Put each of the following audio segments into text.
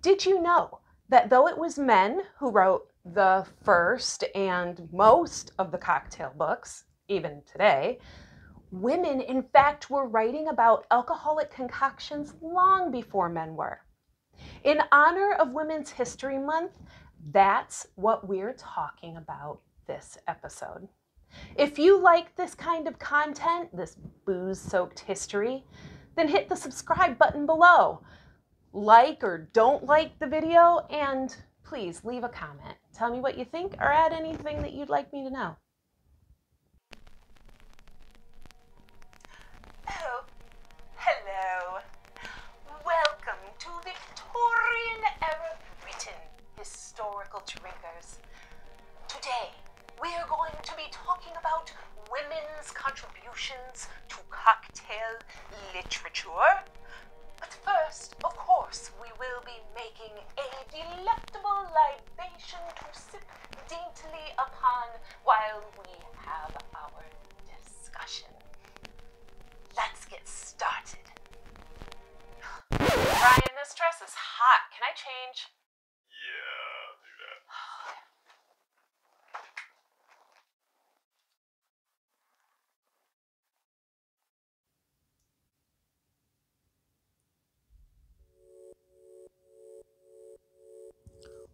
Did you know that though it was men who wrote the first and most of the cocktail books, even today, women, in fact, were writing about alcoholic concoctions long before men were. In honor of Women's History Month, that's what we're talking about this episode. If you like this kind of content, this booze soaked history, then hit the subscribe button below. Like or don't like the video, and please leave a comment. Tell me what you think or add anything that you'd like me to know.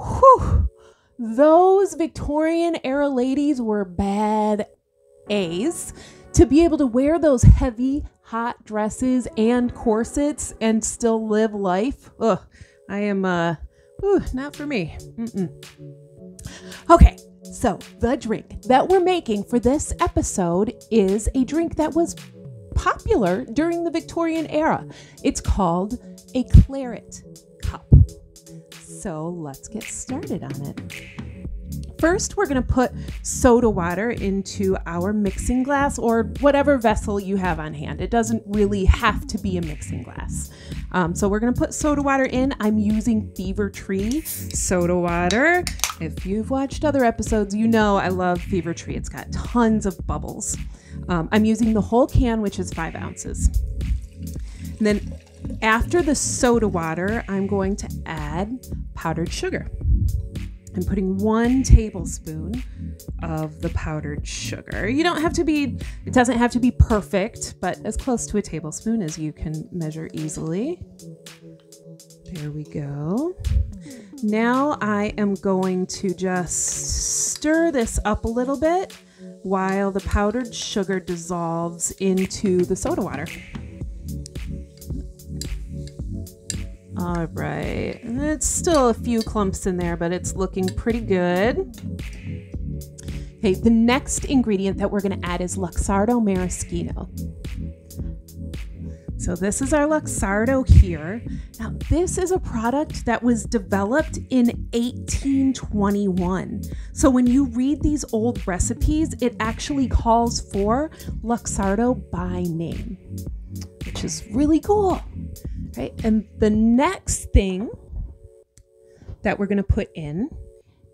Whew. Those Victorian era ladies were bad A's. To be able to wear those heavy, hot dresses and corsets and still live life, ugh, I am, uh, ooh, not for me. Mm-mm. Okay, so the drink that we're making for this episode is a drink that was popular during the Victorian era. It's called a claret cup. So let's get started on it. First, we're going to put soda water into our mixing glass or whatever vessel you have on hand. It doesn't really have to be a mixing glass. Um, so we're going to put soda water in. I'm using Fever Tree soda water. If you've watched other episodes, you know I love Fever Tree. It's got tons of bubbles. Um, I'm using the whole can, which is five ounces. And then after the soda water, I'm going to add powdered sugar. I'm putting one tablespoon of the powdered sugar. You don't have to be, it doesn't have to be perfect, but as close to a tablespoon as you can measure easily. There we go. Now I am going to just stir this up a little bit while the powdered sugar dissolves into the soda water. All right, it's still a few clumps in there, but it's looking pretty good. Okay, the next ingredient that we're going to add is Luxardo maraschino. So this is our Luxardo here. Now this is a product that was developed in 1821. So when you read these old recipes, it actually calls for Luxardo by name, which is really cool. Right? And the next thing that we're going to put in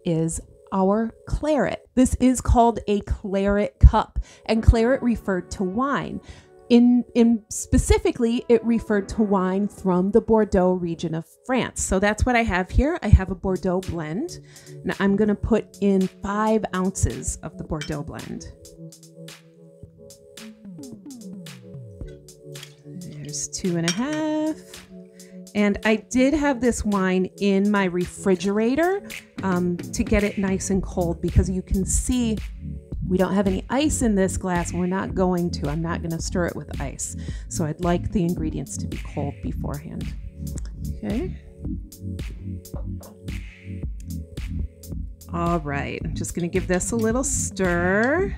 is our claret. This is called a claret cup, and claret referred to wine. In, in specifically, it referred to wine from the Bordeaux region of France. So that's what I have here. I have a Bordeaux blend. Now I'm going to put in five ounces of the Bordeaux blend. Two and a half. And I did have this wine in my refrigerator um, to get it nice and cold because you can see we don't have any ice in this glass. We're not going to. I'm not going to stir it with ice. So I'd like the ingredients to be cold beforehand. Okay. All right. I'm just going to give this a little stir.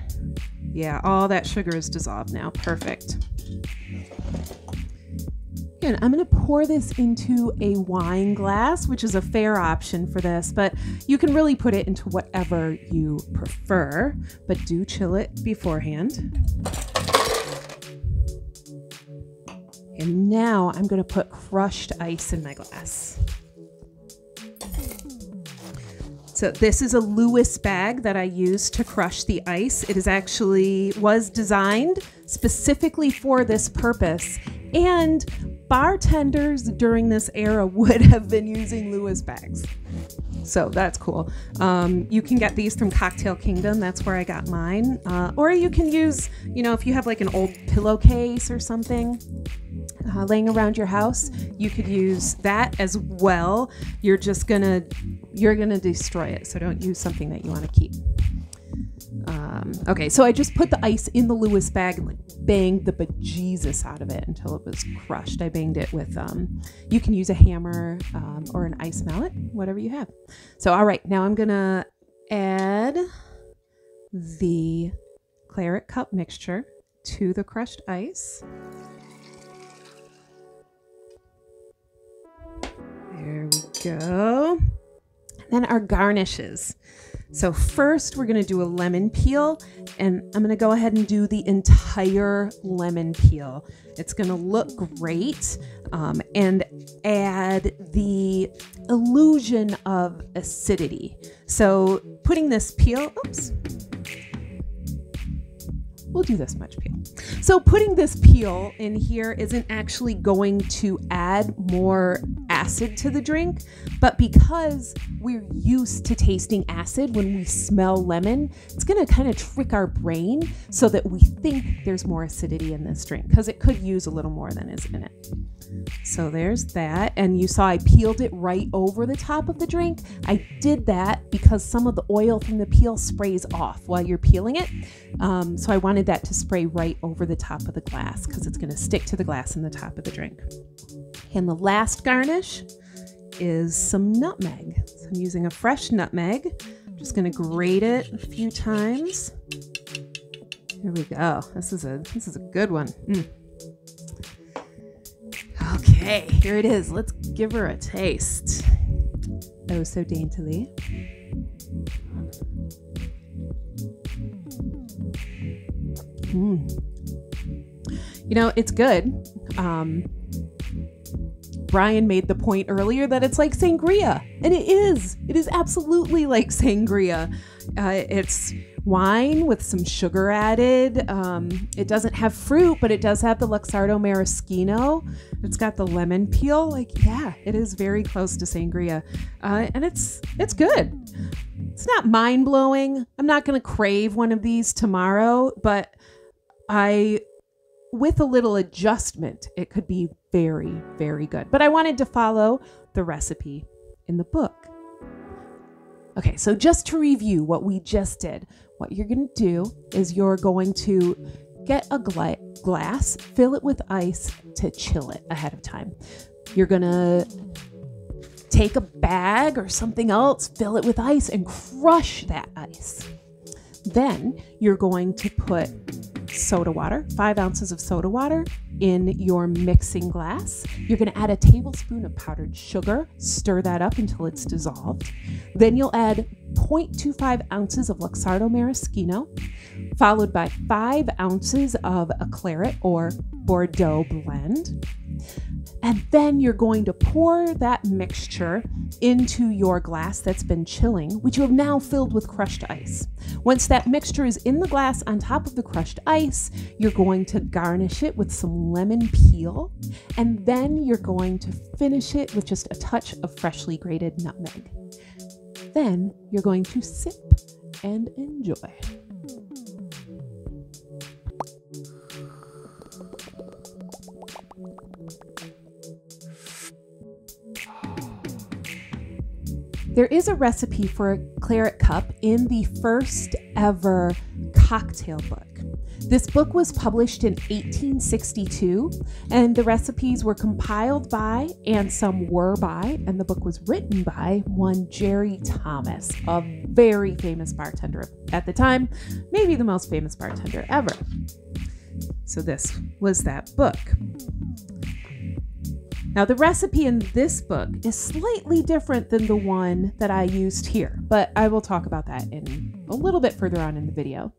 Yeah, all that sugar is dissolved now. Perfect. And I'm going to pour this into a wine glass, which is a fair option for this, but you can really put it into whatever you prefer, but do chill it beforehand. And now I'm going to put crushed ice in my glass. So this is a Lewis bag that I use to crush the ice. It is actually was designed specifically for this purpose and bartenders during this era would have been using Lewis bags. So that's cool. Um, you can get these from Cocktail Kingdom. That's where I got mine. Uh, or you can use, you know, if you have like an old pillowcase or something uh, laying around your house, you could use that as well. You're just gonna, you're gonna destroy it. So don't use something that you want to keep. Um, okay, so I just put the ice in the Lewis bag and like banged the bejesus out of it until it was crushed. I banged it with, um, you can use a hammer um, or an ice mallet, whatever you have. So, all right, now I'm gonna add the claret cup mixture to the crushed ice. There we go. Then our garnishes. So first we're gonna do a lemon peel and I'm gonna go ahead and do the entire lemon peel. It's gonna look great um, and add the illusion of acidity. So putting this peel, oops, we'll do this much peel. So putting this peel in here isn't actually going to add more acid to the drink, but because we're used to tasting acid when we smell lemon, it's going to kind of trick our brain so that we think there's more acidity in this drink because it could use a little more than is in it. So there's that. And you saw I peeled it right over the top of the drink. I did that because some of the oil from the peel sprays off while you're peeling it. Um, so I wanted that to spray right over the top of the glass because it's going to stick to the glass in the top of the drink. And the last garnish is some nutmeg. So I'm using a fresh nutmeg. I'm just to grate it a few times. Here we go. This is a this is a good one. Mm. Okay, here it is. Let's give her a taste. Oh, so daintily. Mm. You know, it's good. Um, Brian made the point earlier that it's like sangria, and it is. It is absolutely like sangria. Uh, it's wine with some sugar added. Um, it doesn't have fruit, but it does have the Luxardo maraschino. It's got the lemon peel. Like, yeah, it is very close to sangria, uh, and it's it's good. It's not mind blowing. I'm not gonna crave one of these tomorrow, but I with a little adjustment, it could be very, very good. But I wanted to follow the recipe in the book. Okay, so just to review what we just did, what you're going to do is you're going to get a gla- glass, fill it with ice to chill it ahead of time. You're going to take a bag or something else, fill it with ice, and crush that ice. Then you're going to put soda water, five ounces of soda water in your mixing glass. You're going to add a tablespoon of powdered sugar, stir that up until it's dissolved. Then you'll add 0.25 ounces of Luxardo maraschino, followed by five ounces of a claret or Bordeaux blend. And then you're going to pour that mixture into your glass that's been chilling, which you have now filled with crushed ice. Once that mixture is in the glass on top of the crushed ice, you're going to garnish it with some lemon peel, and then you're going to finish it with just a touch of freshly grated nutmeg. Then you're going to sip and enjoy. There is a recipe for a claret cup in the first ever cocktail book. This book was published in 1862, and the recipes were compiled by, and some were by, and the book was written by one Jerry Thomas, a very famous bartender at the time, maybe the most famous bartender ever. So, this was that book. Now, the recipe in this book is slightly different than the one that I used here, but I will talk about that in a little bit further on in the video.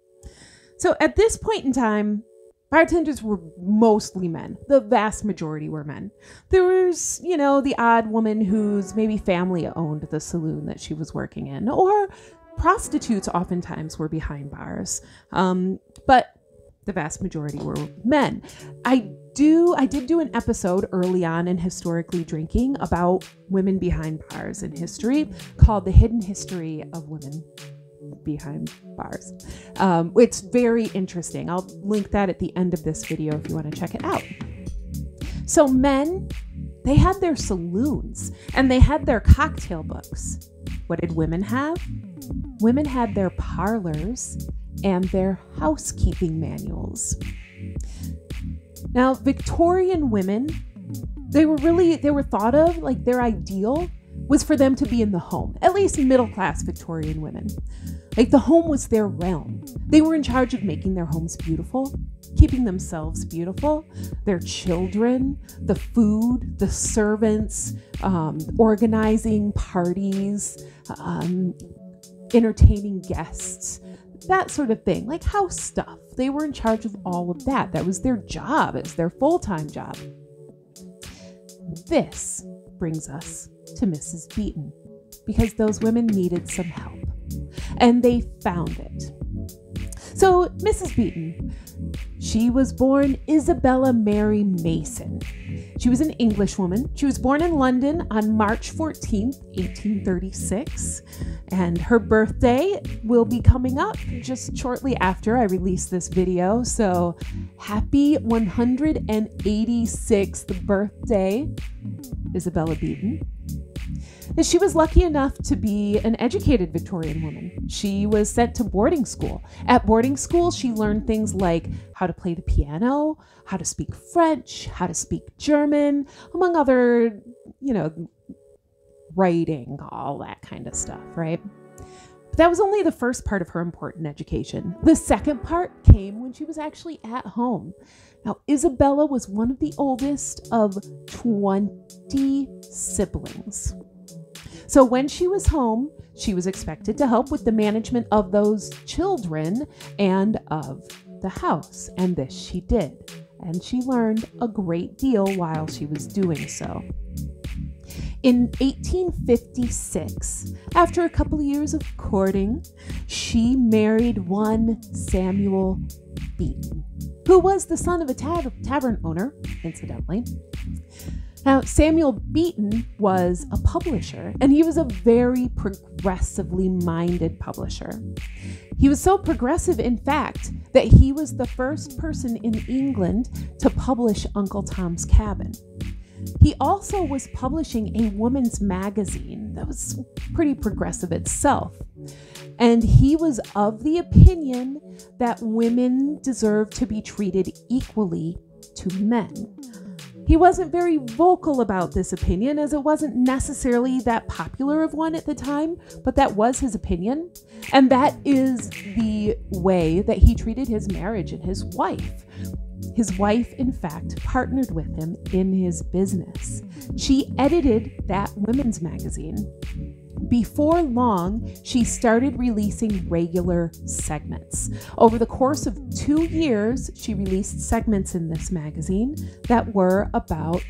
So, at this point in time, bartenders were mostly men. The vast majority were men. There was, you know, the odd woman whose maybe family owned the saloon that she was working in, or prostitutes oftentimes were behind bars. Um, but the vast majority were men. I do I did do an episode early on in historically drinking about women behind bars in history called The Hidden History of Women Behind Bars. Um, it's very interesting. I'll link that at the end of this video if you want to check it out. So men, they had their saloons and they had their cocktail books. What did women have? Women had their parlors and their housekeeping manuals. Now, Victorian women, they were really they were thought of like their ideal was for them to be in the home, at least middle class Victorian women. Like the home was their realm. They were in charge of making their homes beautiful, keeping themselves beautiful, their children, the food, the servants, um, organizing parties, um, entertaining guests, that sort of thing, like house stuff. They were in charge of all of that. That was their job, it was their full time job. This brings us to Mrs. Beeton because those women needed some help and they found it. So, Mrs. Beeton, she was born Isabella Mary Mason. She was an Englishwoman. She was born in London on March 14th, 1836. And her birthday will be coming up just shortly after I release this video. So, happy 186th birthday, Isabella Beeton is she was lucky enough to be an educated Victorian woman. She was sent to boarding school. At boarding school, she learned things like how to play the piano, how to speak French, how to speak German, among other, you know, writing, all that kind of stuff, right? But that was only the first part of her important education. The second part came when she was actually at home. Now, Isabella was one of the oldest of 20 siblings. So when she was home, she was expected to help with the management of those children and of the house. And this she did. And she learned a great deal while she was doing so. In 1856, after a couple of years of courting, she married one Samuel Beeton, who was the son of a tavern owner, incidentally. Now, Samuel Beeton was a publisher, and he was a very progressively minded publisher. He was so progressive, in fact, that he was the first person in England to publish Uncle Tom's Cabin. He also was publishing a woman's magazine that was pretty progressive itself. And he was of the opinion that women deserve to be treated equally to men. He wasn't very vocal about this opinion, as it wasn't necessarily that popular of one at the time, but that was his opinion. And that is the way that he treated his marriage and his wife. His wife, in fact, partnered with him in his business. She edited that women's magazine before long, she started releasing regular segments. Over the course of two years, she released segments in this magazine that were about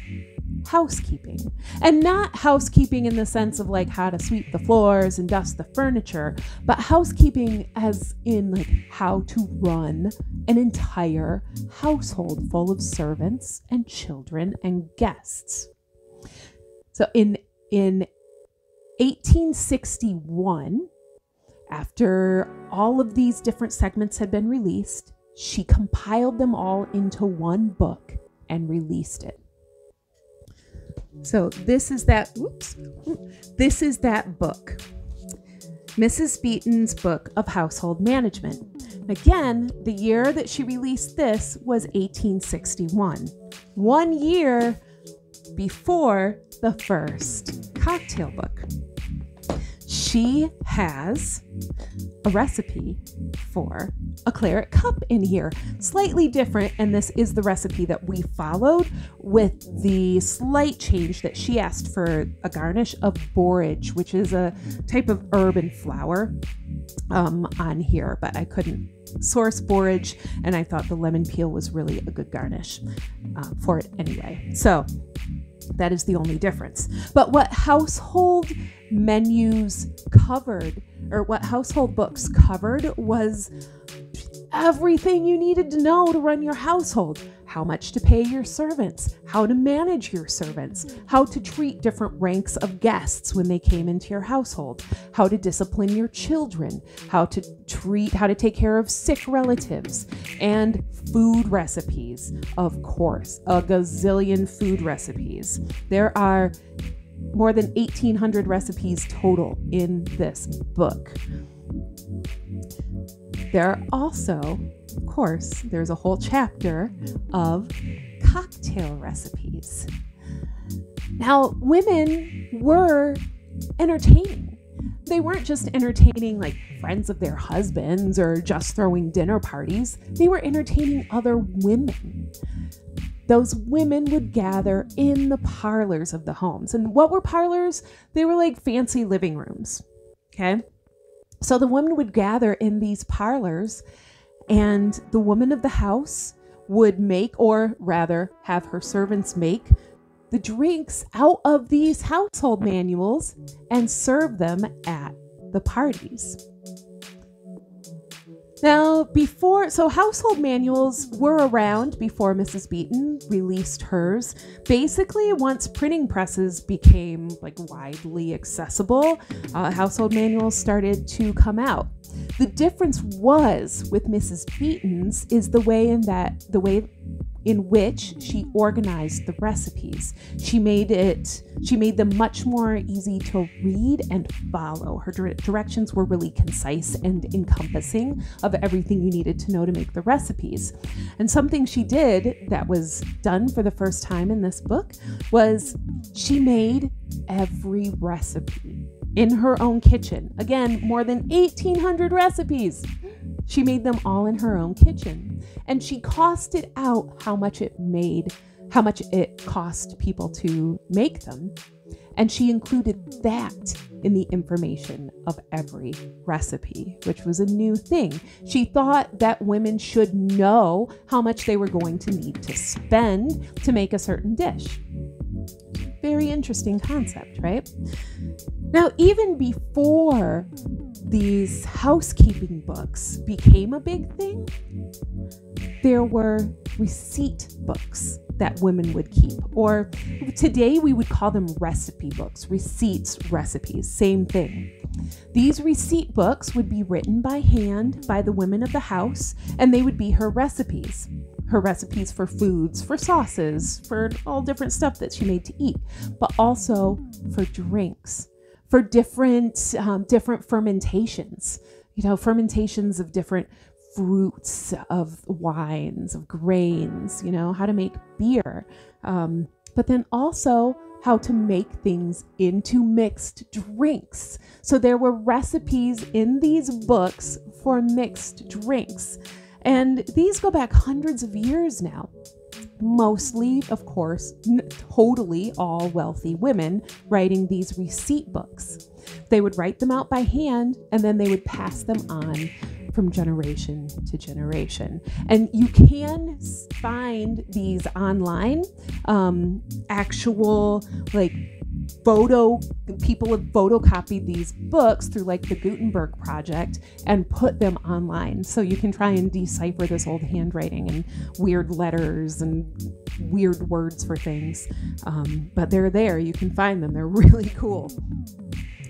housekeeping. And not housekeeping in the sense of like how to sweep the floors and dust the furniture, but housekeeping as in like how to run an entire household full of servants and children and guests. So in in 1861, after all of these different segments had been released, she compiled them all into one book and released it. So this is that oops. This is that book. Mrs. Beeton's book of household management. Again, the year that she released this was 1861. One year before the first cocktail book she has a recipe for a claret cup in here. Slightly different, and this is the recipe that we followed with the slight change that she asked for a garnish of borage, which is a type of herb and flower um, on here, but I couldn't source borage, and I thought the lemon peel was really a good garnish uh, for it anyway. So that is the only difference. But what household menus covered, or what household books covered, was everything you needed to know to run your household how much to pay your servants, how to manage your servants, how to treat different ranks of guests when they came into your household, how to discipline your children, how to treat, how to take care of sick relatives, and food recipes, of course, a gazillion food recipes. There are more than 1,800 recipes total in this book. There are also, course, there's a whole chapter of cocktail recipes. Now, women were entertaining. They weren't just entertaining like friends of their husbands or just throwing dinner parties, they were entertaining other women. Those women would gather in the parlors of the homes. And what were parlors? They were like fancy living rooms. Okay. So the women would gather in these parlors, and the woman of the house would make, or rather, have her servants make, the drinks out of these household manuals and serve them at the parties. Now, before, so household manuals were around before Mrs. Beeton released hers. Basically, once printing presses became like widely accessible, uh, household manuals started to come out. The difference was with Mrs. Beeton's is the way in that the way in which she organized the recipes. She made it she made them much more easy to read and follow. Her dire- directions were really concise and encompassing of everything you needed to know to make the recipes. And something she did that was done for the first time in this book was she made every recipe in her own kitchen. Again, more than 1800 recipes. She made them all in her own kitchen. And she costed out how much it made, how much it cost people to make them. And she included that in the information of every recipe, which was a new thing. She thought that women should know how much they were going to need to spend to make a certain dish. Very interesting concept, right? Now, even before these housekeeping books became a big thing, there were receipt books that women would keep. Or today we would call them recipe books, receipts, recipes, same thing. These receipt books would be written by hand by the women of the house, and they would be her recipes. Her recipes for foods, for sauces, for all different stuff that she made to eat, but also for drinks for different um, different fermentations you know fermentations of different fruits of wines of grains you know how to make beer um, but then also how to make things into mixed drinks. So there were recipes in these books for mixed drinks. And these go back hundreds of years now mostly, of course, totally all wealthy women writing these receipt books. They would write them out by hand and then they would pass them on from generation to generation. And you can find these online, um, actual, like, photo people have photocopied these books through like the Gutenberg project and put them online. So you can try and decipher this old handwriting and weird letters and weird words for things. Um, but they're there. You can find them. They're really cool.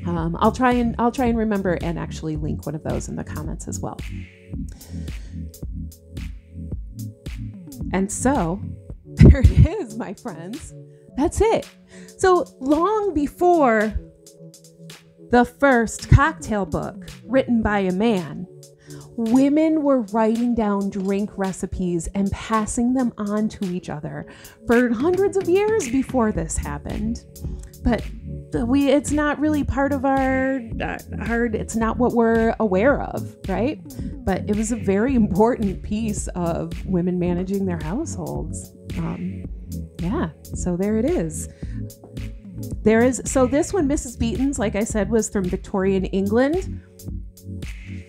Um, I'll try and I'll try and remember and actually link one of those in the comments as well. And so there it is my friends. That's it so long before the first cocktail book written by a man, women were writing down drink recipes and passing them on to each other for hundreds of years before this happened. But we it's not really part of our our it's not what we're aware of, right? But it was a very important piece of women managing their households. Um, yeah, so there it is. There is so this one, Mrs. Beeton's, like I said, was from Victorian England.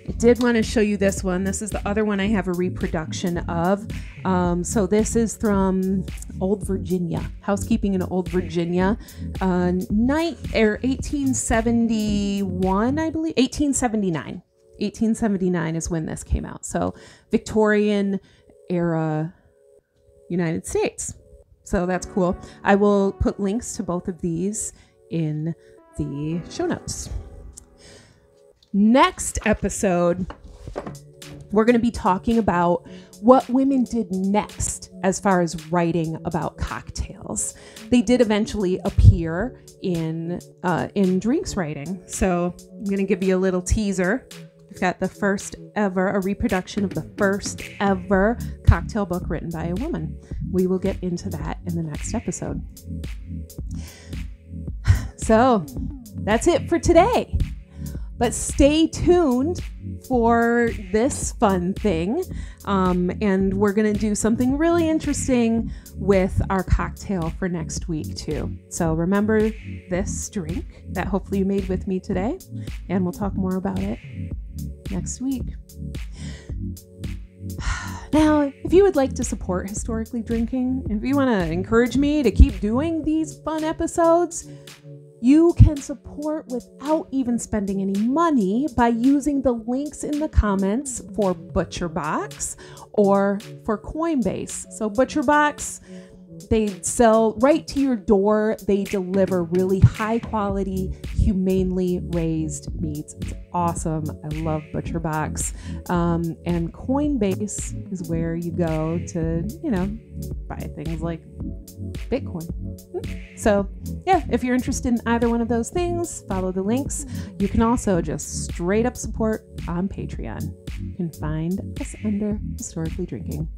I did want to show you this one. This is the other one I have a reproduction of. Um, so this is from Old Virginia, housekeeping in Old Virginia, uh, night or 1871, I believe, 1879. 1879 is when this came out. So Victorian era United States. So that's cool. I will put links to both of these in the show notes. Next episode, we're going to be talking about what women did next as far as writing about cocktails. They did eventually appear in uh, in drinks writing. So I'm going to give you a little teaser. We've got the first ever, a reproduction of the first ever cocktail book written by a woman. We will get into that in the next episode. So that's it for today. But stay tuned for this fun thing. Um, and we're going to do something really interesting with our cocktail for next week, too. So remember this drink that hopefully you made with me today, and we'll talk more about it next week. Now, if you would like to support historically drinking, if you want to encourage me to keep doing these fun episodes, you can support without even spending any money by using the links in the comments for ButcherBox or for Coinbase. So, ButcherBox, they sell right to your door. They deliver really high quality, humanely raised meats. It's awesome. I love ButcherBox. Um, and Coinbase is where you go to, you know, buy things like Bitcoin. So, yeah, if you're interested in either one of those things, follow the links. You can also just straight up support on Patreon. You can find us under Historically Drinking.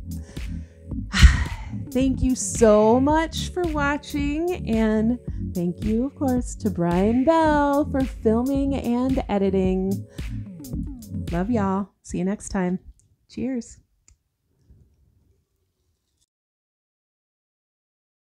Thank you so much for watching, and thank you, of course, to Brian Bell for filming and editing. Love y'all. See you next time. Cheers.